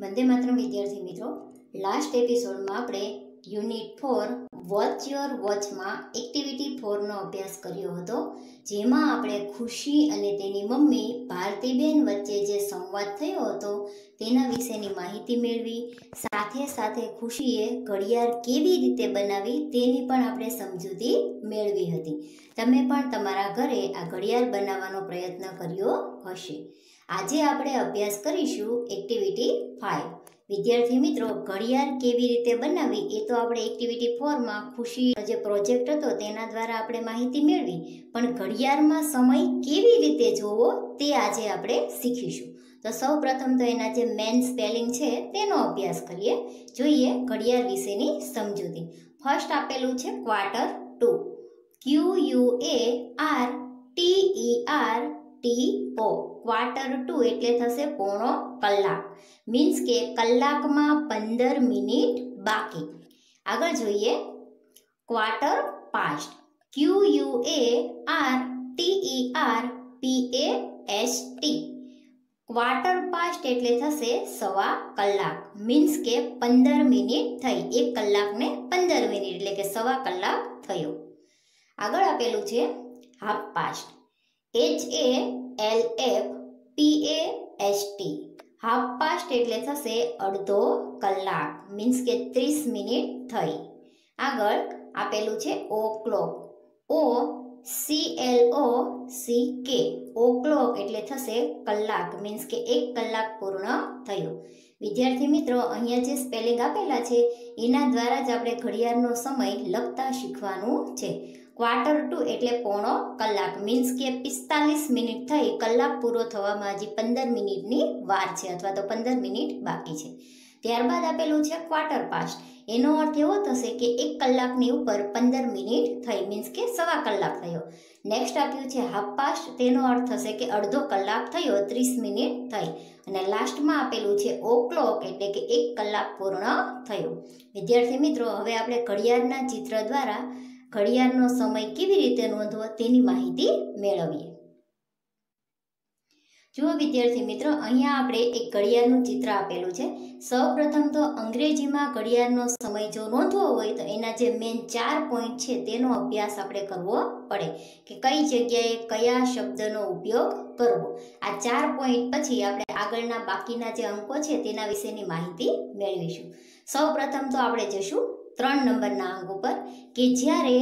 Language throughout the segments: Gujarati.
વંદે માત્ર વિદ્યાર્થી મિત્રો. લાસ્ટ એપિસોડમાં આપણે યુનિટ ફોર વોચ યોર વોચમાં એક્ટિવિટી ફોરનો અભ્યાસ કર્યો હતો, જેમાં આપણે ખુશી અને તેની મમ્મી ભારતીબેન વચ્ચે જે સંવાદ થયો હતો, તેના વિશેની માહિતી મેળવી, સાથે સાથે ખુશીએ ઘડિયાળ કેવી રીતે બનાવી તેની પણ આપણે સમજૂતી મેળવી હતી. તમે પણ તમારા ઘરે આ ઘડિયાળ બનાવવાનો પ્રયત્ન કર્યો હશે. આજે આપણે અભ્યાસ કરીશું એક્ટિવિટી ફાઇવ વિદ્યાર્થી મિત્રો, ઘડિયાળ કેવી રીતે બનાવવી એ તો આપણે એક્ટિવિટી ફોરમાં ખુશી જે પ્રોજેક્ટ હતો તેના દ્વારા આપણે માહિતી મેળવી. પણ ઘડિયાળમાં સમય કેવી રીતે જોવો તે આજે આપણે શીખીશું. તો સૌ તો એના જે મેન સ્પેલિંગ છે તેનો અભ્યાસ કરીએ. જોઈએ ઘડિયાળ વિશેની સમજૂતી. ફર્સ્ટ આપેલું છે quarter to Q U A R T E R T O quarter to એટલે થશે પોણો કલાક. મીન્સ કે કલાકમાં પંદર મિનિટ બાકી. આગળ જોઈએ. Quarter past. Q U A R T E R P A S T quarter past એટલે થશે સવા કલાક. મીન્સ કે પંદર મિનિટ થઈ. એક કલાકને પંદર મિનિટ એટલે કે સવા કલાક થયો. આગળ આપેલું છે half past. H A L F P A H T half past એટલે થશે અડધો કલાક મીન્સ કે ત્રીસ મિનિટ થઈ. આગળ આપેલું છે o'clock O C L O C K o'clock એટલે થશે કલાક મીન્સ કે એક કલાક પૂર્ણ થયો. વિદ્યાર્થી મિત્રો, અહીંયા જે સ્પેલિંગ આપેલા છે, એના દ્વારા જ આપણે ઘડિયાળનો સમય લખતા શીખવાનું છે. ક્વાર્ટર ટુ એટલે પોણો કલાક. મીન્સ કે પિસ્તાલીસ મિનિટ થઈ, કલાક પૂરો થવામાં હજી પંદર મિનિટની વાર છે અથવા તો પંદર મિનિટ બાકી છે. ત્યારબાદ આપેલું છે ક્વાર્ટર પાસ્ટ. એનો અર્થ એવો થશે કે એક કલાકની ઉપર પંદર મિનિટ થઈ, મીન્સ કે સવા કલાક થયો. નેક્સ્ટ આપ્યું છે હાફ પાસ્ટ. તેનો અર્થ થશે કે અડધો કલાક થયો, ત્રીસ મિનિટ થઈ. અને લાસ્ટમાં આપેલું છે ઓ ક્લોક એટલે કે એક કલાક પૂર્ણ થયો. વિદ્યાર્થી મિત્રો, હવે આપણે ઘડિયાળના ચિત્ર દ્વારા ઘડિયાળનો સમય કેવી રીતે નોંધવો તેની માહિતી મેળવીએ. જુઓ વિદ્યાર્થી મિત્રો, અહીંયા આપણે એક ઘડિયાળનું ચિત્ર આપેલું છે. સૌપ્રથમ તો અંગ્રેજીમાં ઘડિયાળનો સમય જો નોંધવો હોય તો એના જે મેન ચાર પોઈન્ટ છે તેનો અભ્યાસ આપણે કરવો પડે કે કઈ જગ્યાએ કયા શબ્દનો ઉપયોગ કરવો. આ ચાર પોઈન્ટ પછી આપણે આગળના બાકીના જે અંકો છે તેના વિશેની માહિતી મેળવીશું. સૌપ્રથમ તો આપણે જઈશું ત્રણ નંબરના અંક ઉપર કે જ્યારે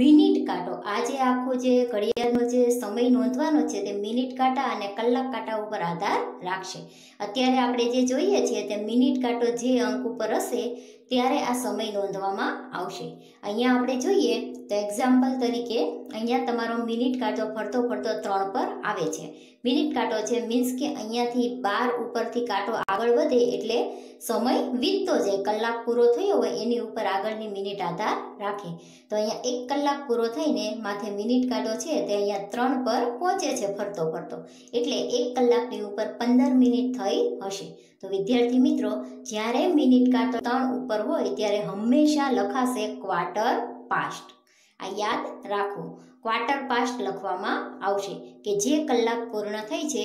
મિનિટ કાંટો, આજે આખો જે ઘડિયાળનો જે સમય નોંધવાનો છે તે મિનિટ કાંટા અને કલાક કાંટા ઉપર આધાર રાખશે. અત્યારે આપણે જે જોઈએ છીએ તે મિનિટ કાંટો જે અંક ઉપર હશે, ત્યારે આ સમય નોંધવામાં આવશે. અહીંયા આપણે જોઈએ તો એક્ઝામ્પલ તરીકે અહીંયા તમારો મિનિટ કાંટો ફરતો ફરતો ત્રણ પર આવે છે. મિનિટ કાંટો છે મીન્સ કે અહીંયાથી બાર ઉપરથી કાંટો આગળ વધે એટલે સમય વીતતો જાય. કલાક પૂરો થયો હોય એની ઉપર આગળની મિનિટ આધાર રાખે. તો અહીંયા એક કલાક પૂરો થઈને માથે મિનિટ કાંટો છે તે અહીંયા ત્રણ પર પહોંચે છે ફરતો ફરતો. એટલે એક કલાકની ઉપર પંદર મિનિટ થઈ હશે. તો વિદ્યાર્થી મિત્રો, જ્યારે મિનિટ કાંટો ત્રણ ઉપર હોય ત્યારે હંમેશા લખાશે ક્વાર્ટર પાસ્ટ આ યાદ રાખવું ક્વાર્ટર પાસ્ટ લખવામાં આવશે કે જે કલાક પૂર્ણ થઈ છે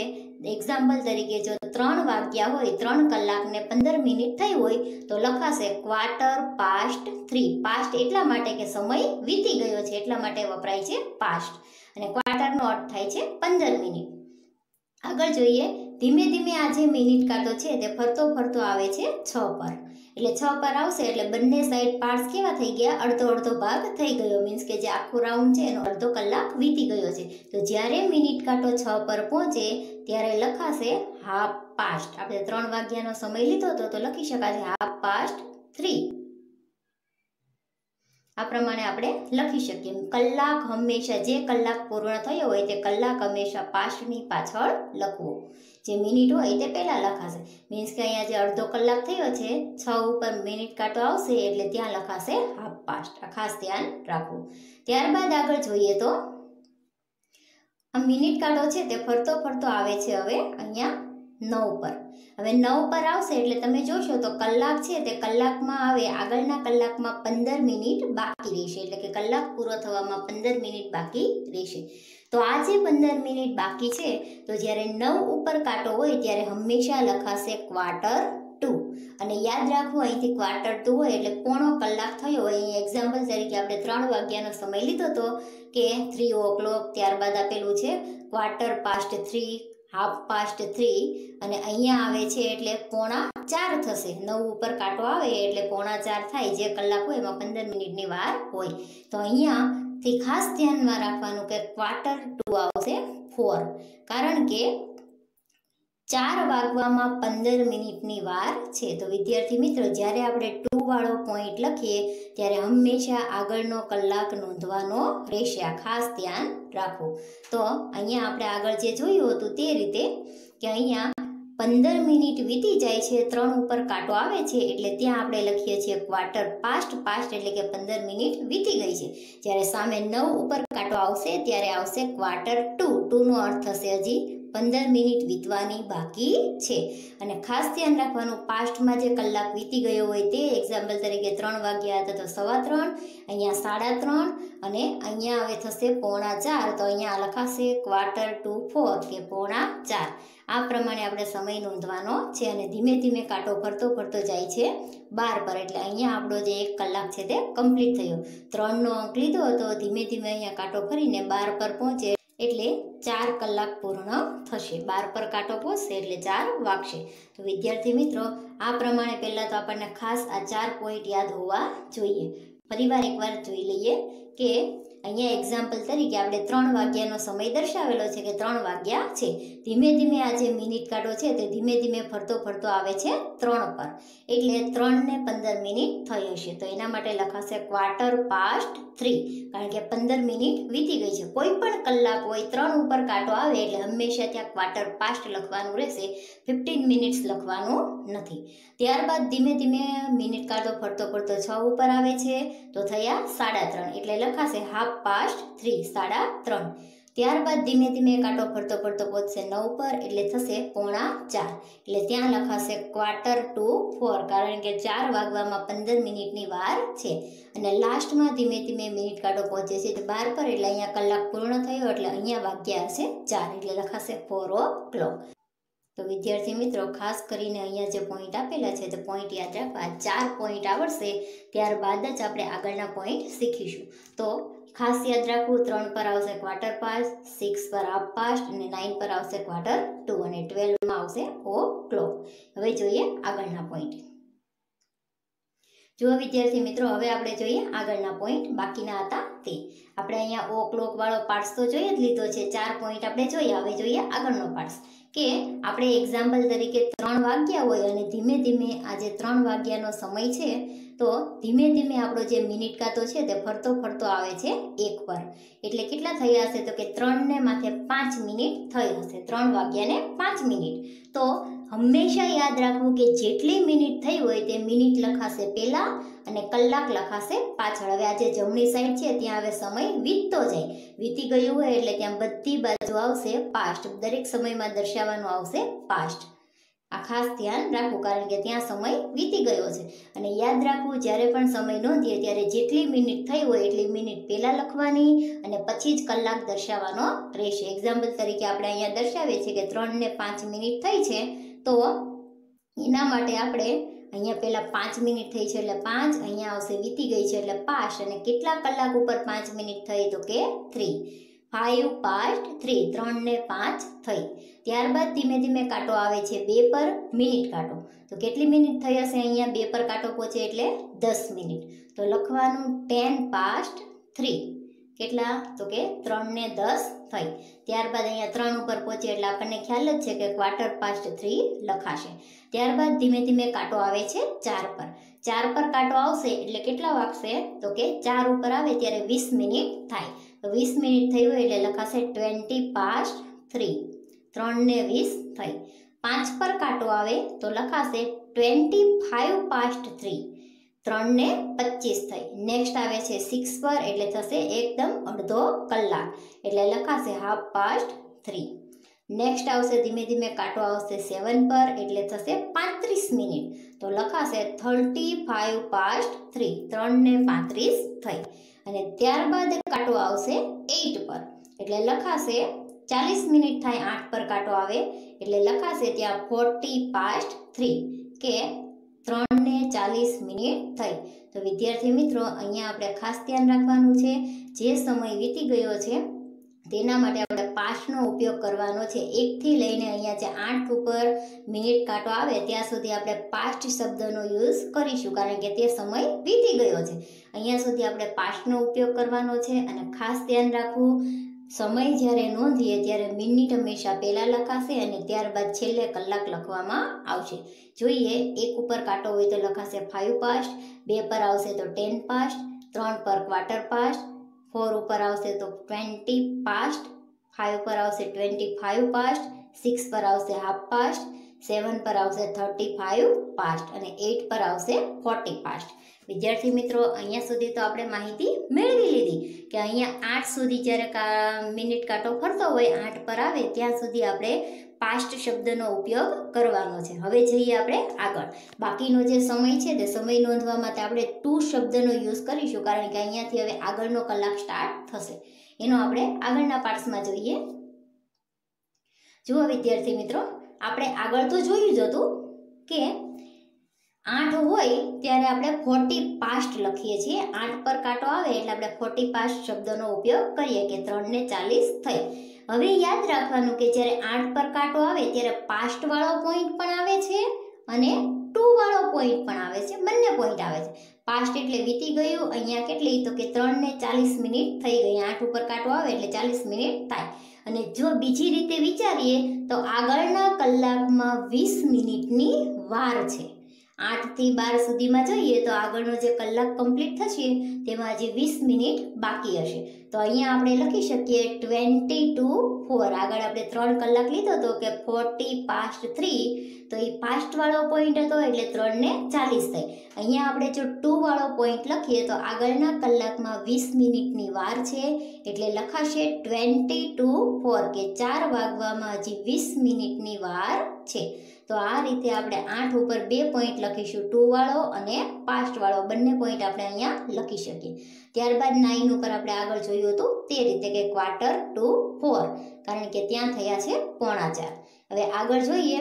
એક્ઝામ્પલ તરીકે જો ત્રણ વાગ્યા હોય, ત્રણ કલાકને પંદર મિનિટ થઈ હોય, તો લખાશે ક્વાર્ટર પાસ્ટ થ્રી પાસ્ટ એટલા માટે કે સમય વીતી ગયો છે, એટલા માટે વપરાય છે પાસ્ટ અને ક્વાર્ટરનો અર્થ થાય છે પંદર મિનિટ. આગળ જોઈએ, ધીમે ધીમે આ જે મિનિટ કાંટો છે, તે ફરતો ફરતો આવે છે છ પર. એટલે છ પર આવશે એટલે બંને સાઈડ પાર્ટ્સ કેવા થઈ ગયા? અડધો અડધો ભાગ થઈ ગયો. મીન્સ કે જે આખો રાઉન્ડ છે એનો અડધો કલાક વીતી ગયો છે. તો જ્યારે મિનિટ કાંટો છ પર પહોંચે, ત્યારે લખાશે હાફ પાસ્ટ આપણે ત્રણ વાગ્યાનો સમય લીધો હતો, તો લખી શકાશે હાફ પાસ્ટ થ્રી આ પ્રમાણે આપણે લખી શકીએ. કલાક હંમેશા, જે કલાક પૂર્ણ થયો હોય તે કલાક હંમેશા પાસ્ટની પાછળ લખવો. જે મિનિટ હોય તે પહેલાં લખાશે. મીન્સ કે અહીંયા જે અડધો કલાક થયો છે, છ ઉપર મિનિટ કાંટો આવશે એટલે ત્યાં લખાશે હાફ પાસ્ટ ખાસ ધ્યાન રાખવું. ત્યારબાદ આગળ જોઈએ તો, આ મિનિટ કાંટો છે તે ફરતો ફરતો આવે છે હવે અહીંયા નવ પર હવે નવ પર આવશે એટલે તમે જોશો તો કલાક છે તે કલાકમાં આવે, આગળના કલાકમાં પંદર મિનિટ બાકી રહેશે. એટલે કે કલાક પૂરો થવામાં પંદર મિનિટ બાકી રહેશે. તો આજે પંદર મિનિટ બાકી છે. તો જ્યારે નવ ઉપર કાંટો હોય ત્યારે હંમેશા લખાશે ક્વાર્ટર ટુ. અને યાદ રાખવું અહીંથી ક્વાર્ટર ટુ હોય એટલે પોણો કલાક થયો. હોય અહીં એક્ઝામ્પલ તરીકે આપણે ત્રણ વાગ્યાનો સમય લીધો હતો કે થ્રી ઓ ક્લોક ત્યારબાદ આપેલું છે quarter past three half past three અને અહીંયા આવે છે એટલે પોણા ચાર થશે. નવ ઉપર કાંટો આવે એટલે પોણા ચાર થાય. જે કલાક હોય એમાં પંદર મિનિટની વાર હોય. તો અહીંયાથી ખાસ ધ્યાનમાં રાખવાનું કે ક્વાર્ટર ટુ આવશે ફોર કારણ કે ચાર વાગવામાં પંદર મિનિટની વાર છે. તો વિદ્યાર્થી મિત્રો, જ્યારે આપણે ટુ વાળો પોઈન્ટ લખીએ, ત્યારે હંમેશા આગળનો કલાક નોંધવાનો રહેશે. ખાસ ધ્યાન રાખવું તો અહીંયા આપણે આગળ જે જોયું હતું તે રીતે કે અહીંયા પંદર મિનિટ વીતી જાય છે, ત્રણ ઉપર કાંટો આવે છે, એટલે ત્યાં આપણે લખીએ છીએ ક્વાર્ટર પાસ્ટ પાસ્ટ એટલે કે પંદર મિનિટ વીતી ગઈ છે. જ્યારે સામે નવ ઉપર કાંટો આવશે, ત્યારે આવશે ક્વાર્ટર ટુ ટુનો અર્થ થશે હજી પંદર મિનિટ વીતવાની બાકી છે. અને ખાસ ધ્યાન રાખવાનું, પાસ્ટમાં જે કલાક વીતી ગયો હોય તે એક્ઝામ્પલ તરીકે ત્રણ વાગ્યા હતા તો સવા ત્રણ, અહીંયા સાડા ત્રણ અને અહીંયા હવે થશે પોણા ચાર. તો અહીંયા લખાશે ક્વાર્ટર ટુ ફોર કે પોણા ચાર. આ પ્રમાણે આપણે સમય નોંધવાનો છે અને ધીમે ધીમે કાંટો ફરતો ફરતો જાય છે બાર પર. એટલે અહીંયા આપણો જે એક કલાક છે તે કમ્પ્લીટ થયો. ત્રણનો અંક લીધો હતો ધીમે ધીમે અહીંયા કાંટો ફરીને બાર પર પહોંચે. એટલે ચાર કલાક પૂર્ણ થશે. બાર પર કાંટો પહોંચશે એટલે ચાર વાગશે. તો વિદ્યાર્થી મિત્રો, આ પ્રમાણે પહેલાં તો આપણને ખાસ આ ચાર પોઈન્ટ યાદ હોવા જોઈએ. ફરીવાર એકવાર જોઈ લઈએ કે અહીંયા એક્ઝામ્પલ તરીકે આપણે ત્રણ વાગ્યાનો સમય દર્શાવેલો છે કે ત્રણ વાગ્યા છે. ધીમે ધીમે આ જે મિનિટ કાંટો છે તે ધીમે ધીમે ફરતો ફરતો આવે છે ત્રણ પર એટલે ત્રણને પંદર મિનિટ થઈ હશે. તો એના માટે લખાશે ક્વાર્ટર પાસ્ટ થ્રી કારણ કે પંદર મિનિટ વીતી ગઈ છે. કોઈ પણ કલાક હોય ત્રણ ઉપર કાંટો આવે એટલે હંમેશા ત્યાં ક્વાર્ટર પાસ્ટ લખવાનું રહેશે. ફિફ્ટીન મિનિટ્સ લખવાનું નથી. ત્યારબાદ ધીમે ધીમે મિનિટ કાંટો ફરતો ફરતો છ ઉપર આવે છે. તો થયા સાડા ત્રણ. એટલે લખાશે હાફ પાસ્ટ થ્રી સાડા ત્રણ. ત્યારબાદ ધીમે ધીમે કાંટો ફરતો ફરતો પહોંચશે નવ પર એટલે થશે પોણા ચાર. એટલે ત્યાં લખાશે ક્વાર્ટર ટુ ફોર, કારણ કે ચાર વાગવામાં પંદર મિનિટની વાર છે. અને લાસ્ટમાં ધીમે ધીમે મિનિટ કાંટો પહોંચે છે બાર પર એટલે અહીંયા કલાક પૂર્ણ થયો એટલે અહીંયા વાગ્યા હશે ચાર. એટલે લખાશે ફોર ઓ ક્લોક તો વિદ્યાર્થી મિત્રો, ખાસ કરીને અહીંયા જે પોઈન્ટ આપેલા છે, તે પોઈન્ટ યાદ રાખવા, ચાર પોઈન્ટ આવડશે, ત્યારબાદ જ આપણે આગળના પોઈન્ટ શીખીશું. તો ખાસ યાદ રાખવું ત્રણ પર આવશે ક્વાર્ટર પાસ્ટ સિક્સ પર હાફ પાસ્ટ અને નાઇન પર આવશે ક્વાર્ટર ટુ અને ટ્વેલ્વમાં આવશે ઓ ક્લોક હવે જોઈએ આગળના પોઈન્ટ જુઓ વિદ્યાર્થી મિત્રો, હવે આપણે જોઈએ આગળના પોઈન્ટ બાકીના હતા તે. આપણે અહીંયા ઓ ક્લોક વાળો પાર્ટ્સ તો જોઈ જ લીધો છે, ચાર પોઈન્ટ આપણે જોઈએ. હવે જોઈએ આગળનો પાર્ટ્સ કે આપણે એક્ઝામ્પલ તરીકે ત્રણ વાગ્યા હોય અને ધીમે ધીમે આ જે ત્રણ વાગ્યાનો સમય છે તો ધીમે ધીમે આપણો જે મિનિટ કાંતો છે તે ફરતો ફરતો આવે છે એક પર એટલે કેટલા થયા હશે? તો કે ત્રણને માથે પાંચ મિનિટ થઈ હશે. ત્રણ વાગ્યાને પાંચ મિનિટ. તો હંમેશા યાદ રાખવું કે જેટલી મિનિટ થઈ હોય તે મિનિટ લખાશે પહેલાં અને કલાક લખાશે પાછળ. હવે આજે જમણી સાઈડ છે, ત્યાં હવે સમય વીતતો જાય. વીતી ગયું હોય એટલે ત્યાં બધી બાજુ આવશે પાસ્ટ દરેક સમયમાં દર્શાવવાનું આવશે પાસ્ટ આ ખાસ ધ્યાન રાખવું કારણ કે ત્યાં સમય વીતી ગયો છે. અને યાદ રાખવું જ્યારે પણ સમય નોંધીએ ત્યારે જેટલી મિનિટ થઈ હોય, એટલી મિનિટ પહેલાં લખવાની અને પછી જ કલાક દર્શાવવાનો રહેશે. એક્ઝામ્પલ તરીકે આપણે અહીંયા દર્શાવીએ છીએ કે ત્રણ ને પાંચ મિનિટ થઈ છે, તો એના માટે આપણે અહીંયા પહેલાં પાંચ મિનિટ થઈ છે, એટલે પાંચ, અહીંયા આવશે, વીતી ગઈ છે, એટલે પાંચ, અને કેટલા કલાક ઉપર પાંચ મિનિટ થઈ તો કે થ્રી ફાઇવ પાસ્ટ થ્રી ત્રણ ને પાંચ થઈ. ત્યારબાદ ધીમે ધીમે કાંટો આવે છે બે પર મિનિટ કાંટો. તો કેટલી મિનિટ થઈ હશે અહીંયા? બે પર કાંટો પહોંચે એટલે દસ મિનિટ. તો લખવાનું ટેન પાસ્ટ થ્રી કેટલા? તો કે ત્રણ ને દસ થઈ. ત્યારબાદ અહીંયા ત્રણ ઉપર પહોંચે એટલે આપણને ખ્યાલ જ છે કે ક્વાર્ટર પાસ્ટ થ્રી લખાશે. ત્યારબાદ ધીમે ધીમે કાંટો આવે છે ચાર પર. ચાર પર કાંટો આવશે એટલે કેટલા વાગશે? તો કે ચાર ઉપર આવે ત્યારે વીસ મિનિટ થાય. વીસ મિનિટ થઈ હોય એટલે લખાશે ટ્વેન્ટી પાસ્ટ થ્રી. ત્રણ ને વીસ થઈ. પાંચ પર કાંટો આવે તો લખાશે ટ્વેન્ટી ફાઇવ પાસ્ટ થ્રી. ત્રણ ને પચીસ થઈ. નેક્સ્ટ આવે છે સિક્સ પર એટલે થશે એકદમ અડધો કલાક. એટલે લખાશે હાફ પાસ્ટ થ્રી. નેક્સ્ટ આવશે ધીમે ધીમે કાંટો આવશે સેવન પર એટલે થશે પાંત્રીસ મિનિટ. તો લખાશે થર્ટી ફાઇવ પાસ્ટ થ્રી. ત્રણ ને પાંત્રીસ થઈ. અને ત્યારબાદ કાંટો આવશે એઇટ પર. એટલે લખાશે ચાલીસ મિનિટ થાય આઠ પર કાંટો આવે, એટલે લખાશે ત્યાં ફોર્ટી પાસ્ટ થ્રી કે ત્રણ ને ચાલીસ મિનિટ થઈ. તો વિદ્યાર્થી મિત્રો, અહીંયા આપણે ખાસ ધ્યાન રાખવાનું છે, જે સમય વીતી ગયો છે તેના માટે આપણે પાસ્ટનો ઉપયોગ કરવાનો છે. એકથી લઈને અહીંયા જે આઠ ઉપર મિનિટ કાંટો આવે, ત્યાં સુધી આપણે પાસ્ટ શબ્દનો યુઝ કરીશું, કારણ કે તે સમય વીતી ગયો છે. અહીંયા સુધી આપણે પાસ્ટનો ઉપયોગ કરવાનો છે અને ખાસ ધ્યાન રાખવું, સમય જ્યારે નોંધીએ ત્યારે મિનિટ હંમેશા પહેલાં લખાશે અને ત્યારબાદ છેલ્લે કલાક લખવામાં આવશે. જોઈએ, એક ઉપર કાંટો હોય તો લખાશે ફાઇવ પાસ્ટ બે પર આવશે તો ટેન પાસ્ટ ત્રણ પર ક્વાર્ટર પાસ્ટ ફોર ઉપર આવશે તો ટ્વેન્ટી પાસ્ટ ફાઇવ પર આવશે ટ્વેન્ટી ફાઇવ પાસ્ટ સિક્સ પર આવશે હાફ પાસ્ટ સેવન પર આવશે થર્ટી ફાઇવ પાસ્ટ અને એઇટ પર આવશે ફોર્ટી પાસ્ટ વિદ્યાર્થી મિત્રો, અહીંયા સુધી તો આપણે માહિતી મેળવી લીધી કે અહીંયા આઠ સુધી જ્યારે મિનિટ કાંટો ફરતો હોય, આઠ પર આવે, ત્યાં સુધી આપણે પાસ્ટ શબ્દનો ઉપયોગ કરવાનો છે. હવે જઈએ આપણે આગળ. બાકીનો જે સમય છે તે સમય નોંધવા માટે આપણે ટુ શબ્દનો યુઝ કરીશું કારણ કે અહીંયાથી હવે આગળનો કલાક સ્ટાર્ટ થશે. એનો આપણે આગળના પાર્ટ્સમાં જોઈએ. જુઓ વિદ્યાર્થી મિત્રો, આપણે આગળ તો જોયું જ હતું કે આઠ હોય ત્યારે આપણે ફોર્ટી પાસ્ટ લખીએ છીએ. આઠ પર કાંટો આવે એટલે આપણે ફોર્ટી પાસ્ટ શબ્દનો ઉપયોગ કરીએ કે ત્રણને ચાલીસ થઈ. હવે યાદ રાખવાનું કે જ્યારે આઠ પર કાંટો આવે ત્યારે પાસ્ટવાળો પોઈન્ટ પણ આવે છે અને ટુ વાળો પોઈન્ટ પણ આવે છે. બંને પોઈન્ટ આવે છે. પાસ્ટ એટલે વીતી ગયું, અહીંયા કેટલી? તો કે ત્રણ ને ચાલીસ મિનિટ થઈ ગઈ. આઠ ઉપર કાંટો આવે એટલે ચાલીસ મિનિટ થાય. અને જો બીજી રીતે વિચારીએ, તો આગળના કલાકમાં વીસ મિનિટની વાર છે. આઠથી બાર સુધીમાં જોઈએ તો આગળનો જે કલાક કમ્પ્લીટ થશે તેમાં હજી વીસ મિનિટ બાકી હશે. તો અહીંયા આપણે લખી શકીએ ટ્વેન્ટી ટુ ફોર આગળ આપણે ત્રણ કલાક લીધો હતો કે ફોર્ટી પાસ્ટ થ્રી તો એ પાસ્ટવાળો પોઈન્ટ હતો એટલે ત્રણને ચાલીસ થાય અહીંયા આપણે જો ટુવાળો પોઈન્ટ લખીએ તો આગળના કલાકમાં વીસ મિનિટની વાર છે એટલે લખાશે ટ્વેન્ટી ટુ ફોર કે ચાર વાગવામાં હજી વીસ મિનિટની વાર છે. તો આ રીતે આપણે આઠ ઉપર બે પોઈન્ટ લખીશું. ટુ વાળો અને પાસ્ટ વાળો. બંને પોઈન્ટ આપણે અહીંયા લખી શકીએ. ત્યારબાદ નાઇન ઉપર આપણે આગળ જોયું હતું તે રીતે કે ક્વાર્ટર ટુ ફોર કારણ કે ત્યાં થયા છે પોણા ચાર હવે આગળ જોઈએ.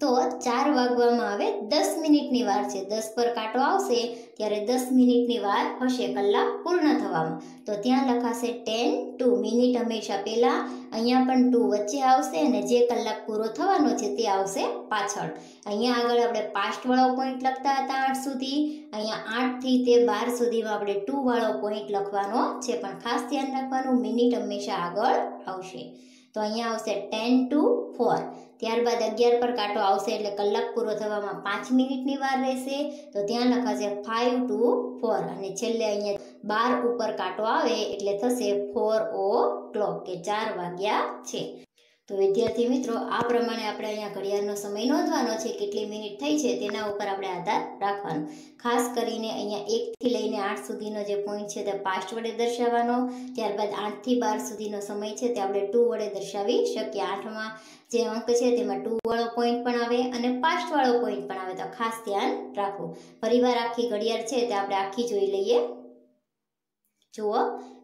તો ચાર વાગવામાં આવે, દસ મિનિટની વાર છે. દસ પર કાંટો આવશે, ત્યારે દસ મિનિટની વાર હશે કલાક પૂર્ણ થવામાં. તો ત્યાં લખાશે ટેન ટુ મિનિટ હંમેશા પહેલાં, અહીંયા પણ ટુ વચ્ચે આવશે અને જે કલાક પૂરો થવાનો છે તે આવશે પાછળ. અહીંયા આગળ આપણે પાસ્ટવાળો પોઈન્ટ લખતા હતા આઠ સુધી. અહીંયા આઠથી તે બાર સુધીમાં આપણે ટુ વાળો પોઈન્ટ લખવાનો છે. પણ ખાસ ધ્યાન રાખવાનું, મિનિટ હંમેશા આગળ આવશે. તો અહીંયા આવશે ટેન ટુ ફોર ત્યારબાદ અગિયાર પર કાંટો આવશે એટલે કલાક પૂરો થવામાં પાંચ મિનિટની વાર રહેશે. તો ત્યાં લખાશે ફાઇવ ટુ ફોર અને છેલ્લે અહીંયા બાર ઉપર કાંટો આવે એટલે થશે ફોર ઓ ક્લોક કે ચાર વાગ્યા છે. તો વિદ્યાર્થી મિત્રો, આ પ્રમાણે આપણે અહીંયા ઘડિયાળનો સમય નોંધવાનો છે, કેટલી મિનિટ થઈ છે તેના ઉપર આપણે આધાર રાખવાનો. ખાસ કરીને અહીંયા એકથી લઈને આઠ સુધીનો જે પોઈન્ટ છે તે પાસ્ટ વડે દર્શાવવાનો. ત્યારબાદ આઠથી બાર સુધીનો સમય છે તે આપણે ટુ વડે દર્શાવી શકીએ. આઠમાં જે અંક છે તેમાં ટુ વાળો પોઈન્ટ પણ આવે અને પાસ્ટ વાળો પોઈન્ટ પણ આવે. તો ખાસ ધ્યાન રાખવું ફરીવાર આખી ઘડિયાળ છે તે આપણે આખી જોઈ લઈએ. જુઓ,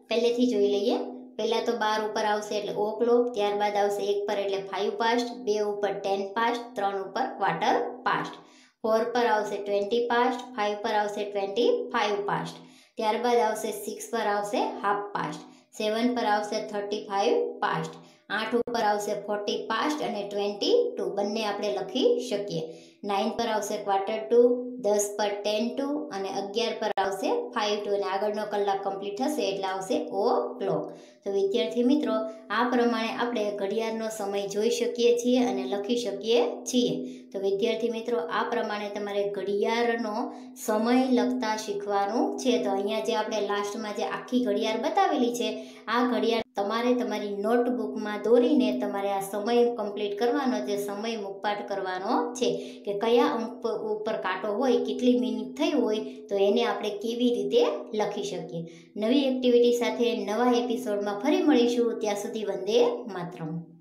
પહેલેથી જોઈ લઈએ. પહેલાં તો બાર ઉપર આવશે એટલે ઓ ક્લોક ત્યારબાદ આવશે એક પર એટલે ફાઇવ પાસ્ટ બે ઉપર ટેન પાસ્ટ ત્રણ ઉપર ક્વાર્ટર પાસ્ટ ફોર પર આવશે ટ્વેન્ટી પાસ્ટ ફાઇવ પર આવશે ટ્વેન્ટી ફાઇવ પાસ્ટ ત્યારબાદ આવશે સિક્સ પર આવશે હાફ પાસ્ટ સેવન પર આવશે થર્ટી ફાઇવ પાસ્ટ આઠ ઉપર આવશે ફોર્ટી પાસ્ટ અને ટ્વેન્ટી ટુ બંને આપણે લખી શકીએ. નાઇન પર આવશે ક્વાર્ટર ટુ દસ પર ટેન ટુ અને અગિયાર પર આવશે ફાઇવ ટુ અને આગળનો કલાક કમ્પ્લીટ થશે એટલે આવશે ઓ ક્લોક તો વિદ્યાર્થી મિત્રો, આ પ્રમાણે આપણે ઘડિયાળનો સમય જોઈ શકીએ છીએ અને લખી શકીએ છીએ. તો વિદ્યાર્થી મિત્રો, આ પ્રમાણે તમારે ઘડિયાળનો સમય લખતા શીખવાનું છે. તો અહીંયા જે આપણે લાસ્ટમાં જે આખી ઘડિયાળ બતાવેલી છે, આ ઘડિયાળ તમારે તમારી નોટબુકમાં દોરીને તમારે આ સમય કમ્પ્લીટ કરવાનો છે, સમય મુકપાટ કરવાનો છે. કે કયા અંક ઉપર કાંટો હોય, કેટલી મિનિટ થઈ હોય, તો એને આપણે કેવી રીતે લખી શકીએ. નવી એક્ટિવિટી સાથે નવા એપિસોડમાં ફરી મળીશું ત્યાં સુધી વંદે માતરમ.